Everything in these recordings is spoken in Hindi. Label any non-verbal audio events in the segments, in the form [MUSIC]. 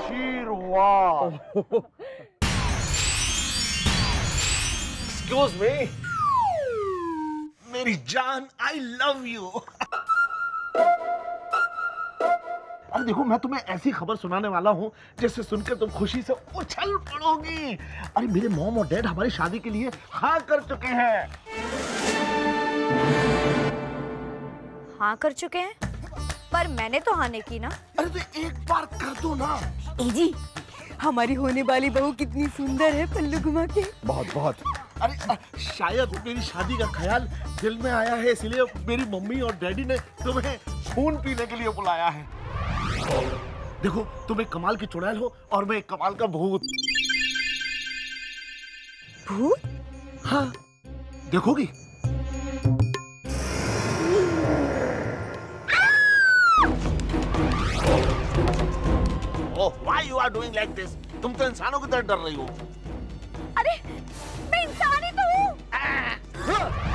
आशीर्वाद एक्सक्यूज मी मेरी जान आई लव यू अब देखो मैं तुम्हें ऐसी खबर सुनाने वाला हूँ जिससे सुनकर तुम खुशी से उछल पड़ोगी। अरे मेरे मॉम और डैड हमारी शादी के लिए हाँ कर चुके हैं। हाँ कर चुके हैं? पर मैंने तो हाँ नहीं की ना। अरे तो एक बार कर दो ना। जी हमारी होने वाली बहू कितनी सुंदर है पल्लू घुमा के। बहुत बहुत। अरे शायद मेरी शादी का ख्याल दिल में आया है इसलिए मेरी मम्मी और डैडी ने तुम्हें खून पीने के लिए बुलाया है। देखो तुम एक कमाल की चुड़ैल हो और मैं एक कमाल का भूत। भूत? हाँ देखोगी? ओह why you are doing like this तुम तो इंसानों की तरह डर रही हो। अरे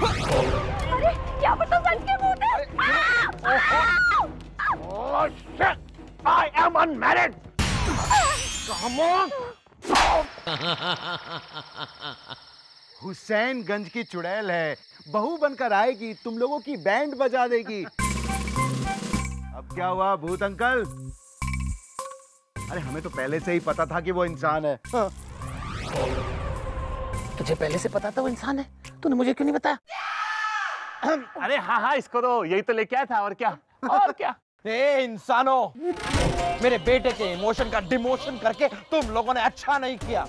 अरे क्या पता सच के भूत है Oh shit! I am unmarried. Come on. Husainganj की चुड़ैल है बहू बनकर आएगी तुम लोगों की बैंड बजा देगी अब क्या हुआ भूत अंकल अरे हमें तो पहले से ही पता था कि वो इंसान है हाँ। तुझे पहले से पता था वो इंसान है तूने मुझे क्यों नहीं बताया? अरे हाँ हाँ इसको तो यही तो लेके आया था और क्या? [LAUGHS] और क्या? ए इंसानों मेरे बेटे के इमोशन का डिमोशन करके तुम लोगों ने अच्छा नहीं किया।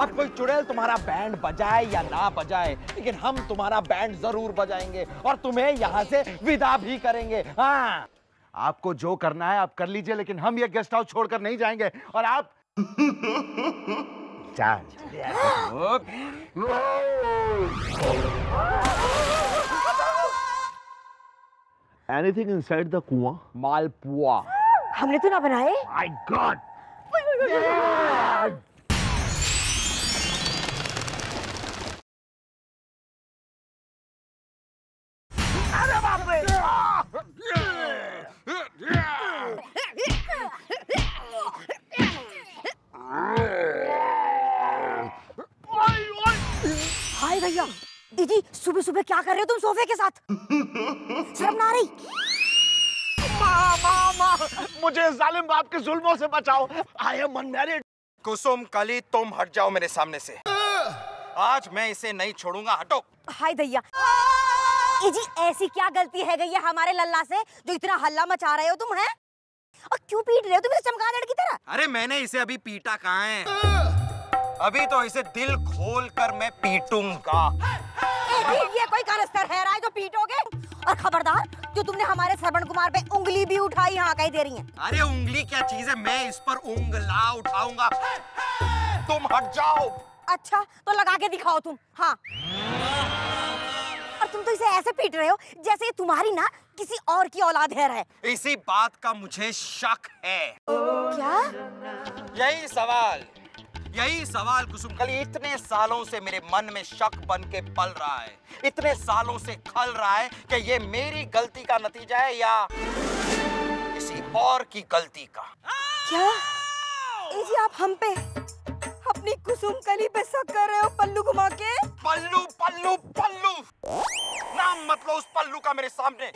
अब कोई चुड़ैल तुम्हारा बैंड बजाए या ना बजाए लेकिन हम तुम्हारा बैंड ज़रूर बजाएँगे और तुम्हें यहाँ से विदा भी करेंगे। हाँ। आपको जो करना है आप कर लीजिए लेकिन हम ये गेस्ट हाउस छोड़कर नहीं जाएँगे और आप [LAUGHS] जा एनीथिंग इनसाइड द कुआँ मालपुआ हमने तो ना बनाए। My गॉड हाय भैया। दीदी सुबह सुबह क्या कर रहे हो तुम सोफे के साथ? शर्म ना रही? माँ माँ माँ मुझे जालिम बाप के जुल्मों से बचाओ। आई एम अनमैरिड कुसुम कली तुम हट जाओ मेरे सामने से। आज मैं इसे नहीं छोड़ूँगा हटो। हाय भैया। जी ऐसी क्या गलती है गई है हमारे लल्ला से जो इतना हल्ला मचा रहे हो तुम हैं? और क्यों पीट रहे हो तुम इसे चमगादड़ की तरह? अरे मैंने इसे अभी पीटा कहाँ है? अभी तो इसे दिल खोल कर मैं पीटूँगा। ये कोई कनस्तर है राय जो पीटोगे? और खबरदार जो तुमने हमारे श्रवण कुमार पे उंगली भी उठाई हाँ कहीं दे रही है। अरे उंगली क्या चीज़ है? मैं इस पर उंगला उठाऊँगा। तुम हट जाओ। अच्छा तो लगा के दिखाओ तुम। हाँ। और तुम तो इसे ऐसे पीट रहे हो जैसे ये तुम्हारी ना किसी और की औलाद है रहे इसी बात का मुझे शक है। क्या? यही सवाल। यही सवाल कुसुम। कली इतने सालों से मेरे मन में शक बन के पल रहा है। इतने सालों से खल रहा है कि ये मेरी गलती का नतीजा है या किसी और की गलती का। क्या? ए जी आप हम पे अपनी कुसुम कली पे शक कर रहे हो पल्लू घुमा के? पल्लू पल्लू पल्लू। नाम मत लो उस पल्लू का मेरे सामने।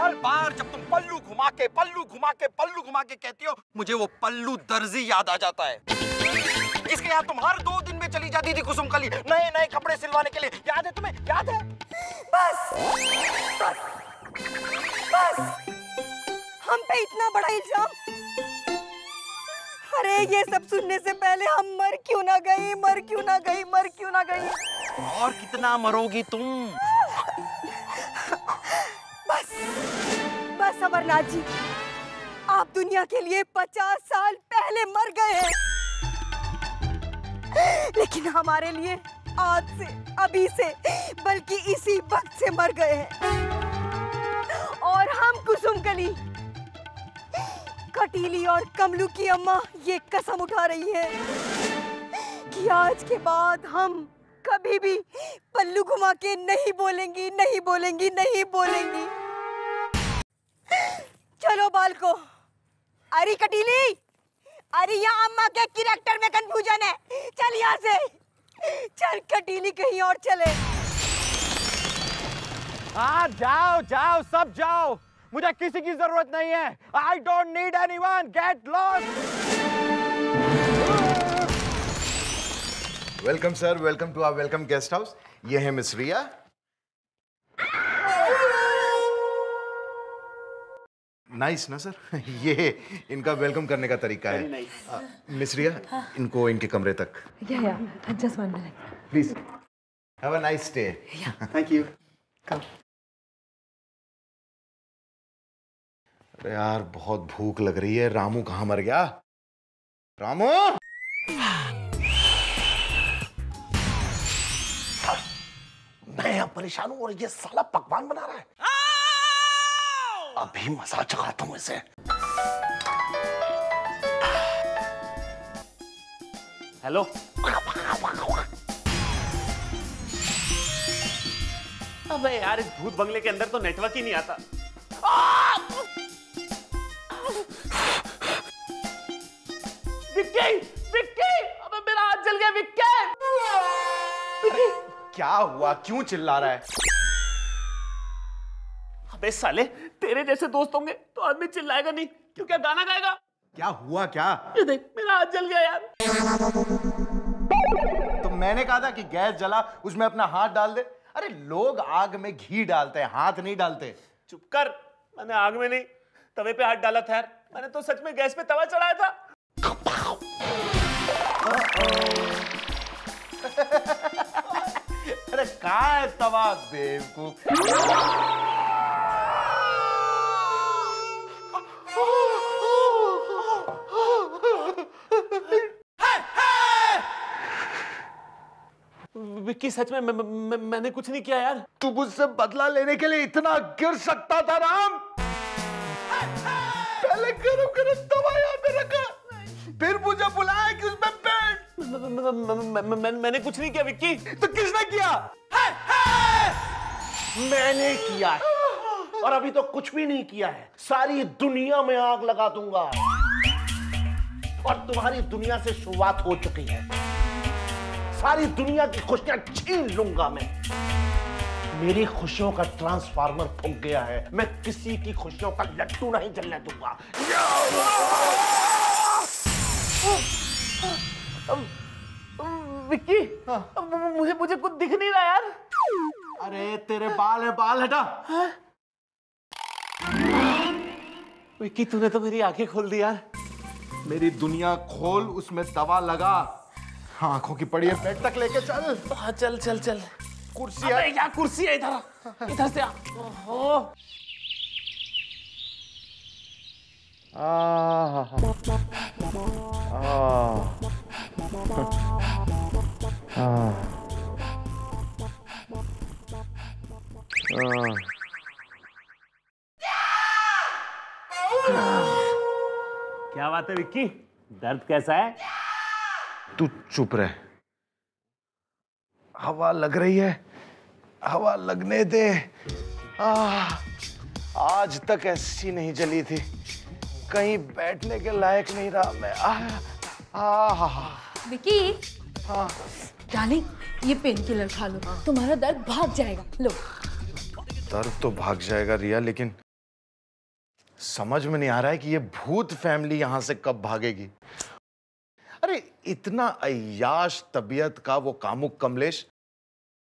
हर बार जब तुम पल्लू घुमा के पल्लू घुमा के पल्लू घुमा के कहती हो मुझे वो पल्लू दर्जी याद आ जाता है। जिसके यहाँ तुम हर दो दिन में चली जाती थी कुसुम कली नए नए कपड़े सिलवाने के लिए। याद है तुम्हें? याद है? बस। बस। बस। हम पे इतना बड़ा इल्ज़ाम। अरे ये सब सुनने से पहले हम मर क्यों ना गई? मर क्यों ना गई? मर क्यों ना गई? और कितना मरोगी तुम? बस। बस अमरनाथ जी। आप दुनिया के लिए पचास साल पहले मर गए हैं। लेकिन हमारे लिए आज से, अभी से, बल्कि इसी वक्त से मर गए हैं। और हम कुसुम कली कटीली और कमलू की अम्मा ये कसम उठा रही है कि आज के बाद हम कभी भी पल्लू घुमा के नहीं बोलेंगी नहीं बोलेंगी नहीं बोलेंगी। चलो बालको, अरे कटीली! अरे यहाँ अम्मा के कैरेक्टर में कंफ्यूजन है। चल यहाँ से। चल कटीली कहीं और चले। हाँ जाओ जाओ सब जाओ। मुझे किसी की ज़रूरत नहीं है। I don't need anyone get lost welcome sir welcome to our welcome guest house ये है मिस रिया। नाइस ना सर [LAUGHS] ये इनका वेलकम करने का तरीका है। मिस रिया इनको इनके कमरे तक। Yeah, yeah. Just one minute. Please have a nice day thank you अरे यार बहुत भूख लग रही है। रामू कहाँ मर गया? रामू! मैं यहाँ परेशान हूँ और ये साला पकवान बना रहा है। अभी मज़ा चखाता हूँ इसे। हेलो। अबे यार इस भूत बंगले के अंदर तो नेटवर्क ही नहीं आता। विक्की! विक्की! अबे मेरा हाथ जल गया विक्की! क्या हुआ? क्यों चिल्ला रहा है? अबे साले तेरे जैसे दोस्त होंगे तो आदमी चिल्लाएगा नहीं क्यों क्या गाना गाएगा? क्या हुआ क्या? ये देख मेरा हाथ जल गया यार। तो मैंने कहा था कि गैस जला उसमें अपना हाथ डाल दे। अरे लोग आग में घी डालते हैं हाथ नहीं डालते। चुप कर मैंने आग में नहीं तवे पे हाथ डाला था यार मैंने तो सच में गैस पे तवा चढ़ाया था। अरे कहा है तवा बेवकूफ़? विक्की सच में मैं, मैं, मैंने कुछ नहीं किया यार। तू मुझसे बदला लेने के लिए इतना गिर सकता था राम। पहले गरम गरम यहाँ पे रखा। फिर मुझे बुलाया कि उसमें मैं, मैंने कुछ नहीं किया विक्की। तो किसने किया? मैंने किया। है और अभी तो कुछ भी नहीं किया है। सारी दुनिया में आग लगा दूँगा। और तुम्हारी दुनिया से शुरुआत हो चुकी है। सारी दुनिया की खुशियाँ छीन लूँगा मैं। मेरी खुशियों का ट्रांसफार्मर फूक गया है। मैं किसी की खुशियों का लट्टू नहीं जलने दूँगा। विक्की अब मुझे मुझे कुछ दिख नहीं रहा यार। अरे तेरे बाल है बाल हटा। विक्की तूने तो मेरी आँखें खोल दी यार? मेरी दुनिया खोल उसमें दवा लगा। आँखों की पड़ी है बेड तक लेके चल। हाँ चल चल चल। कुर्सी है। यार कुर्सी है इधर। इधर से आ। ओहो। क्या बात है विक्की दर्द कैसा है? तू चुप रह। हवा लग रही है। हवा लगने दे। आ, आज तक ऐसी नहीं जली थी। कहीं बैठने के लायक नहीं रहा मैं। आ, आ, हा, हा, विकी हाँ। डार्लिंग ये पेन किलर खा लो। तुम्हारा दर्द भाग जाएगा। लो। दर्द तो भाग जाएगा रिया लेकिन समझ में नहीं आ रहा है कि ये भूत फैमिली यहाँ से कब भागेगी। अरे, इतना अयाश तबीयत का वो कामुक कमलेश,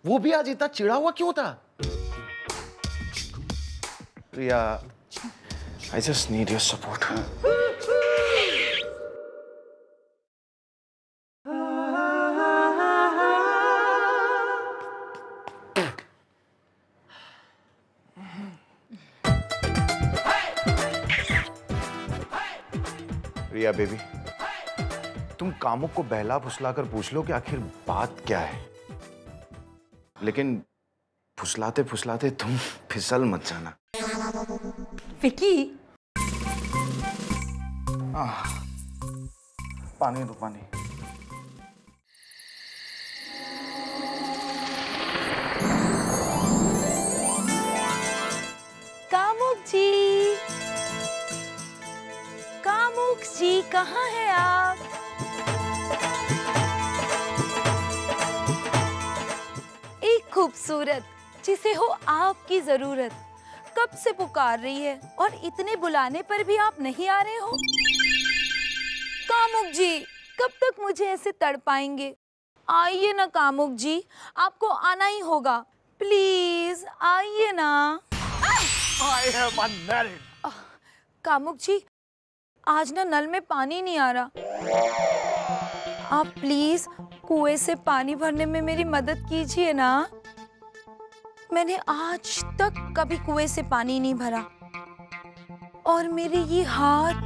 वो भी आज इतना चिड़ा हुआ क्यों था Priya I just need your support Riya baby तुम कामुक को बहला फुसला कर पूछ लो कि आखिर बात क्या है। लेकिन फुसलाते फुसलाते तुम फिसल मत जाना। विकी। पानी दो पानी। कामुक जी। कामुक जी कहाँ हैं आप? एक खूबसूरत जिसे हो आपकी ज़रूरत कब से पुकार रही है और इतने बुलाने पर भी आप नहीं आ रहे हो? कामुक जी कब तक मुझे ऐसे तड़ पाएँगे? आइए ना कामुक जी आपको आना ही होगा। प्लीज़ आइए ना। आई कामुक जी आज ना नल में पानी नहीं आ रहा। आप प्लीज़ कुएँ से पानी भरने में मेरी मदद कीजिए ना। मैंने आज तक कभी कुएँ से पानी नहीं भरा। और मेरे ये हाथ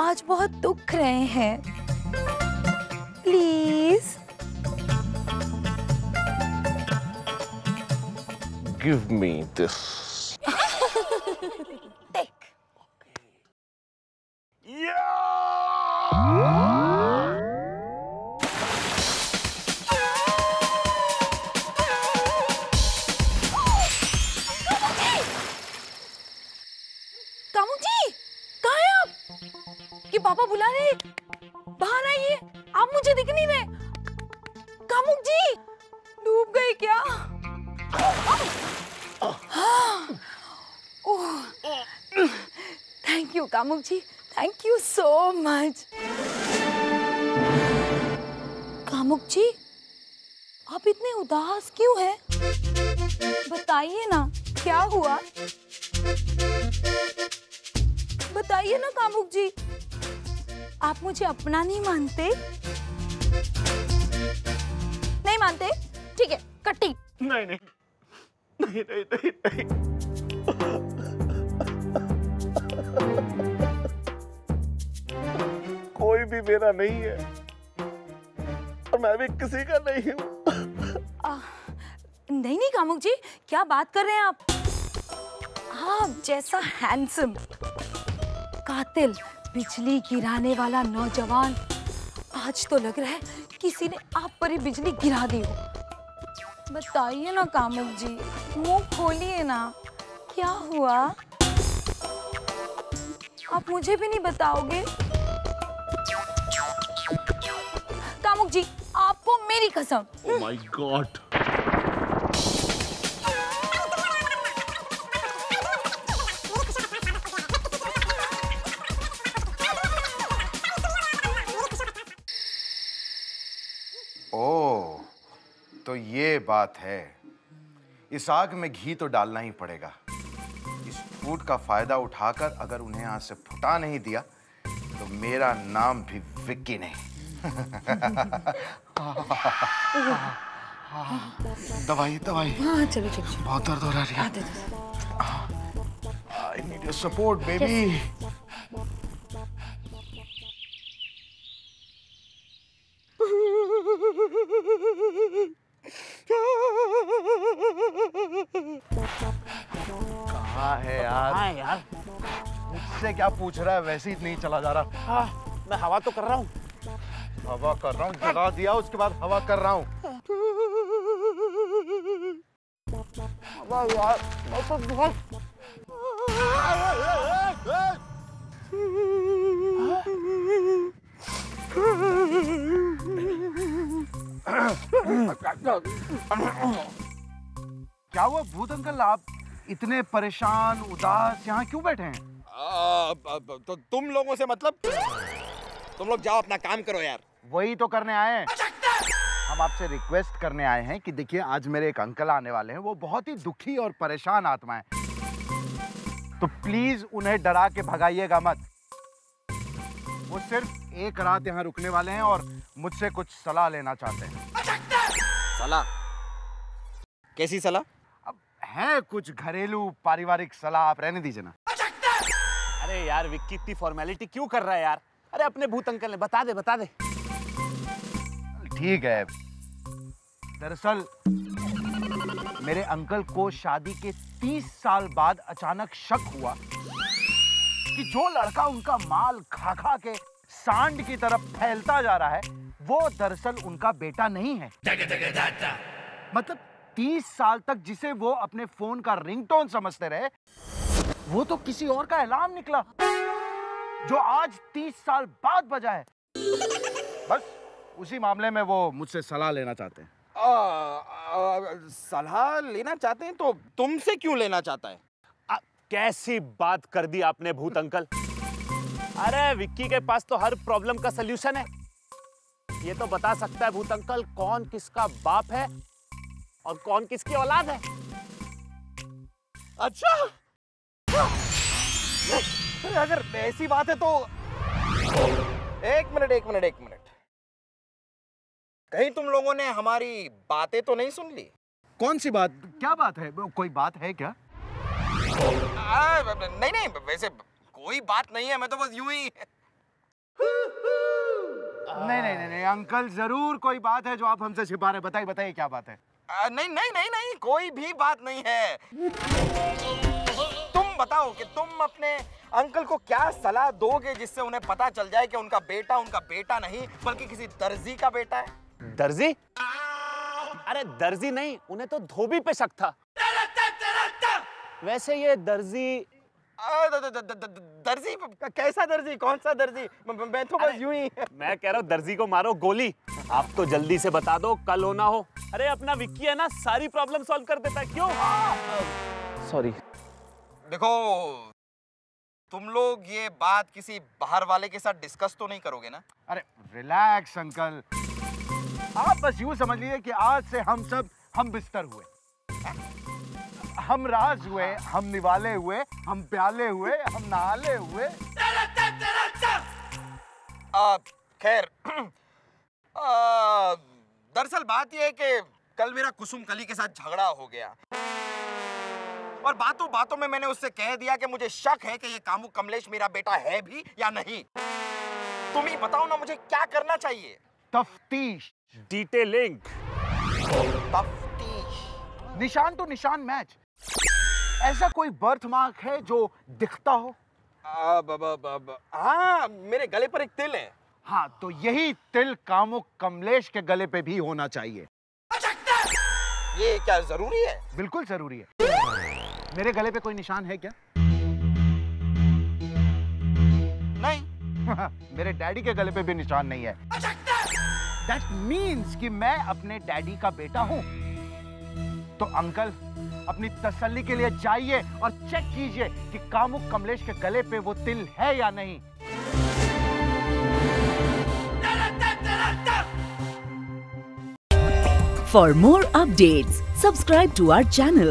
आज बहुत दुख रहे हैं। Please. Give me this Kamu ji, कहाँ हैं आप? ये पापा बुला रहे बाहर आइए, आप मुझे दिख नहीं रहे। कामुक जी, डूब गए क्या? Thank you Kamuk ji thank you so much Kamuk ji, आप इतने उदास क्यों हैं? बताइए ना, क्या हुआ? बताइए ना कामुक जी। आप मुझे अपना नहीं मानते? नहीं मानते? ठीक है कट्टी। नहीं नहीं। नहीं नहीं नहीं नहीं। कोई भी मेरा नहीं है और मैं भी किसी का नहीं हूँ। नहीं नहीं कामुक जी क्या बात कर रहे हैं आप? आप जैसा हैंडसम कातिल, बिजली गिराने वाला नौजवान। आज तो लग रहा है किसी ने आप पर ही बिजली गिरा दी हो। बताइए ना कामुक जी, मुँह खोलिए ना। क्या हुआ? आप मुझे भी नहीं बताओगे? कामुक जी, आपको मेरी कसम। माय गॉड बात है इस आग में घी तो डालना ही पड़ेगा। इस फूट का फ़ायदा उठाकर अगर उन्हें यहाँ से फुटा नहीं दिया तो मेरा नाम भी विक्की नहीं। दवाई दवाई। हाँ चलो चलो बहुत दर्द हो रहा है। I need your support baby मुझसे क्या पूछ रहा है? वैसे ही नहीं चला जा रहा। हाँ मैं हवा तो कर रहा हूँ। हवा कर रहा हूँ जगा दिया उसके बाद हवा कर रहा हूँ। तो क्या हुआ भूत अंकल? आप इतने परेशान उदास यहाँ क्यों बैठे हैं? आ, तो तुम लोगों से मतलब तुम लोग जाओ अपना काम करो यार। वही तो करने आए हैं। हम आपसे रिक्वेस्ट करने आए हैं कि देखिए आज मेरे एक अंकल आने वाले हैं। वो बहुत ही दुखी और परेशान आत्मा है। तो प्लीज़ उन्हें डरा के भगाइएगा मत। वो सिर्फ़ एक रात यहाँ रुकने वाले हैं और मुझसे कुछ सलाह लेना चाहते हैं। सलाह? कैसी सलाह? अब है कुछ घरेलू पारिवारिक सलाह आप रहने दीजिए ना। अरे यार विक्की इतनी फॉर्मेलिटी क्यों कर रहा है यार? अरे अपने भूत अंकल ने बता दे बता दे। ठीक है। दरअसल मेरे अंकल को शादी के 30 साल बाद अचानक शक हुआ कि जो लड़का उनका माल खा खा के सांड की तरफ़ फैलता जा रहा है वो दरअसल उनका बेटा नहीं है। मतलब 30 साल तक जिसे वो अपने फ़ोन का रिंगटोन समझते रहे वो तो किसी और का ऐलान निकला जो आज 30 साल बाद बजा है। बस उसी मामले में वो मुझसे सलाह लेना चाहते हैं। सलाह लेना चाहते हैं तो तुमसे क्यों लेना चाहता है? आ, कैसी बात कर दी आपने भूत अंकल? अरे विक्की के पास तो हर प्रॉब्लम का सलूशन है। ये तो बता सकता है भूत अंकल कौन किसका बाप है और कौन किसकी औलाद है। अच्छा! अरे अगर ऐसी बात है तो एक मिनट एक मिनट एक मिनट। कहीं तुम लोगों ने हमारी बातें तो नहीं सुन ली? कौन सी बात? क्या बात है? कोई बात है क्या? आ, नहीं नहीं वैसे कोई बात नहीं है मैं तो बस यूँ ही। नहीं नहीं नहीं नहीं अंकल ज़रूर कोई बात है जो आप हमसे छिपा रहे बताइए बताइए क्या बात है? आ, नहीं नहीं नहीं नहीं कोई भी बात नहीं है। बताओ कि तुम अपने अंकल को क्या सलाह दोगे जिससे उन्हें पता चल जाए कि उनका बेटा उनका बेटा नहीं बल्कि किसी दर्जी का बेटा है? दर्जी? अरे दर्जी नहीं उन्हें तो धोबी पे शक था। वैसे ये दर्जी दर्जी? कैसा दर्जी? कौन सा दर्जी? मैं तो बस यूँ ही। मैं कह रहा हूँ दर्जी को मारो गोली। आप तो जल्दी से बता दो कल होना हो। अरे अपना विक्की है ना सारी प्रॉब्लम सॉल्व कर देता है। क्यों? सॉरी देखो तुम लोग ये बात किसी बाहर वाले के साथ डिस्कस तो नहीं करोगे ना? अरे रिलैक्स अंकल आप बस यूँ समझ लीजिए कि आज से हम सब हम बिस्तर हुए। हम राज हुए हम निवाले हुए हम प्याले हुए हम नहाले हुए। खैर [CLEARS THROAT] दरअसल बात यह है कि कल मेरा कुसुम कली के साथ झगड़ा हो गया। और बातों बातों में मैंने उससे कह दिया कि मुझे शक है कि ये कामू कमलेश मेरा बेटा है भी या नहीं। तुम ही बताओ ना मुझे क्या करना चाहिए? तफ्तीश। डिटेलिंग। तफ्तीश। निशान तो निशान मैच। ऐसा कोई बर्थ मार्क है जो दिखता हो? हाँ मेरे गले पर एक तिल है। हाँ तो यही तिल कामुक कमलेश के गले पे भी होना चाहिए। ये क्या ज़रूरी है? बिल्कुल ज़रूरी है। मेरे गले पे कोई निशान है क्या? नहीं। [LAUGHS] मेरे डैडी के गले पे भी निशान नहीं है। दैट मीन्स कि मैं अपने डैडी का बेटा हूँ। तो अंकल अपनी तसल्ली के लिए जाइए और चेक कीजिए कि कामुक कमलेश के गले पे वो तिल है या नहीं। For more updates, subscribe to our channel,